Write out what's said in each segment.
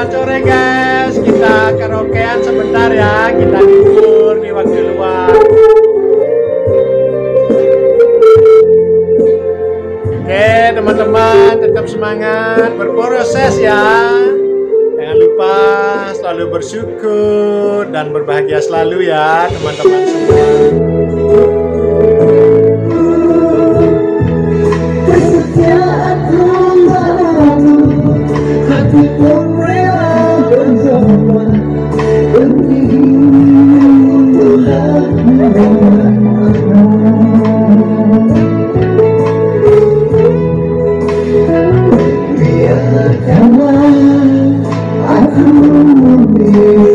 selamat sore guys. Kita karaokean sebentar ya. Kita libur di waktu luang. Oke teman-teman tetap semangat berproses ya. Jangan lupa selalu bersyukur dan berbahagia selalu ya teman-teman semua. Biarkanlah aku memilih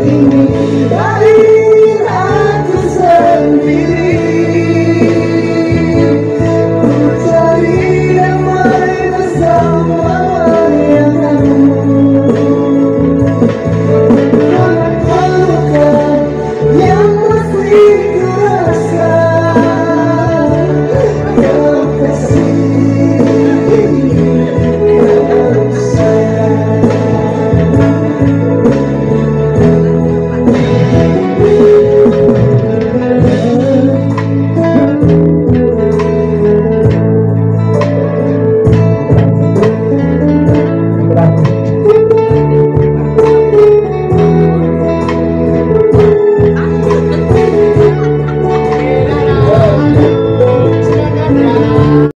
Hallelujah.